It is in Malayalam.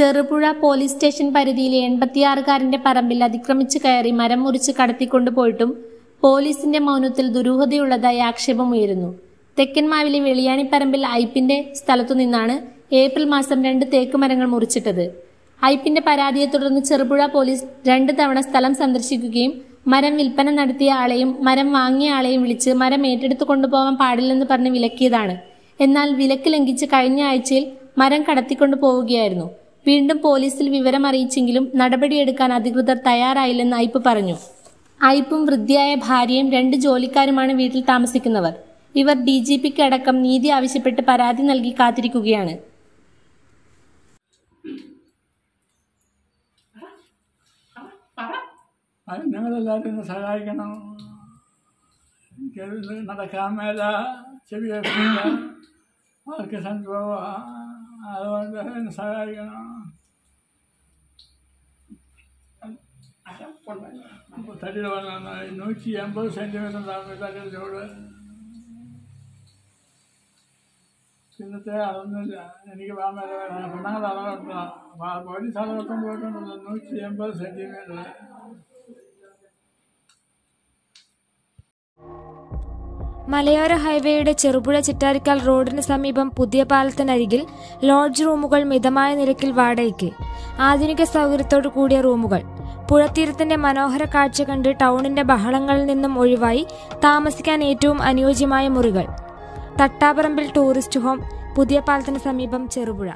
ചെറുപുഴ പോലീസ് സ്റ്റേഷൻ പരിധിയിലെ എൺപത്തിയാറുകാരന്റെ പറമ്പിൽ അതിക്രമിച്ചു കയറി മരം മുറിച്ച് കടത്തിക്കൊണ്ടുപോയിട്ടും പോലീസിന്റെ മൗനത്തിൽ ദുരൂഹതയുള്ളതായി ആക്ഷേപമുയരുന്നു. തെക്കൻമാവിലെ വെളിയാണിപ്പറമ്പിൽ ഐപ്പിന്റെ സ്ഥലത്തു നിന്നാണ് ഏപ്രിൽ മാസം രണ്ട് തേക്ക് മരങ്ങൾ മുറിച്ചിട്ടത്. ഐപ്പിന്റെ പരാതിയെ തുടർന്ന് ചെറുപുഴ പോലീസ് രണ്ട് തവണ സ്ഥലം സന്ദർശിക്കുകയും മരം വിൽപ്പന നടത്തിയ ആളെയും മരം വാങ്ങിയ ആളെയും വിളിച്ച് മരം ഏറ്റെടുത്തു കൊണ്ടുപോകാൻ പാടില്ലെന്ന് പറഞ്ഞ് വിലക്കിയതാണ്. എന്നാൽ വിലക്ക് ലംഘിച്ച് കഴിഞ്ഞ ആഴ്ചയിൽ മരം കടത്തിക്കൊണ്ടു പോവുകയായിരുന്നു. വീണ്ടും പോലീസിൽ വിവരം അറിയിച്ചെങ്കിലും നടപടിയെടുക്കാൻ അധികൃതർ തയ്യാറായില്ലെന്ന് ഐപ്പ് പറഞ്ഞു. ഐപ്പും വൃദ്ധയായ ഭാര്യയും രണ്ട് ജോലിക്കാരുമാണ് വീട്ടിൽ താമസിക്കുന്നവർ. ഇവർ ഡി ജി പിക്ക് അടക്കം നീതി ആവശ്യപ്പെട്ട് പരാതി നൽകി കാത്തിരിക്കുകയാണ്. സഹായിക്കണം. നടക്കാൻ മേല. ചെവിയ അതുകൊണ്ട് എന്നെ സഹായിക്കണം അപ്പോൾ തടിയിൽ വന്ന നൂറ്റി എൺപത് സെൻറ്റിമീറ്റർ ഉണ്ടാകും തടിയുടെ ചൂട് പിന്നത്തെ അതൊന്നുമില്ല എനിക്ക് മേലെ പെണ്ണുങ്ങൾ അളവെടുത്തതാണ് പോലീസ് അളവെടുക്കാൻ പോയിട്ടുണ്ടല്ലോ നൂറ്റി എൺപത് സെൻറ്റിമീറ്റർ മലയോര ഹൈവേയുടെ ചെറുപുഴ ചിറ്റാരിക്കാൽ റോഡിന് സമീപം പുതിയ പാലത്തിനരികിൽ ലോഡ്ജ് റൂമുകൾ മിതമായ നിരക്കിൽ വാടകയ്ക്ക്. ആധുനിക സൗകര്യത്തോടു കൂടിയ റൂമുകൾ. പുഴത്തീരത്തിന്റെ മനോഹര കാഴ്ച കണ്ട് ടൗണിന്റെ ബഹളങ്ങളിൽ നിന്നും ഒഴിവായി താമസിക്കാൻ ഏറ്റവും അനുയോജ്യമായ മുറികൾ. തട്ടാപറമ്പിൽ ടൂറിസ്റ്റ് ഹോം പുതിയ പാലത്തിന് സമീപം ചെറുപുഴ.